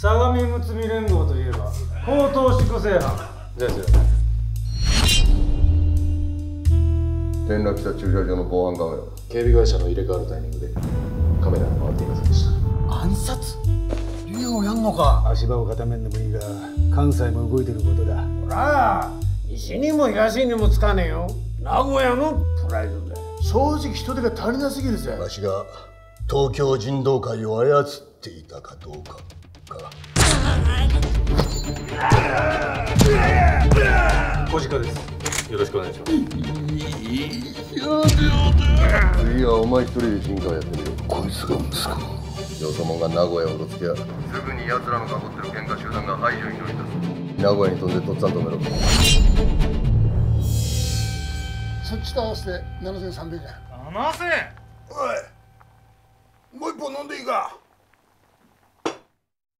相模むつみ連合といえば口頭執行正犯ですよ。ね転落した駐車場の防犯カメラ。警備会社の入れ替わるタイミングでカメラが回っていませんでした。暗殺？リアをやんのか。足場を固めんでもいいが関西も動いてることだ。ほら西にも東にもつかねえよ。名古屋のプライドだ正直人手が足りなすぎるぜ。わしが東京人道会を操っていたかどうかか小鹿です。よろしくお願いします。次はお前一人で進化をやってみろこいつが息子。よそ者が名古屋をうろつきやすぐに奴らの囲ってる喧嘩集団が排除に乗り出す。名古屋に飛んでとっつぁん止めろそっちと合わせて7300円。7000おいもう一本飲んでいいか？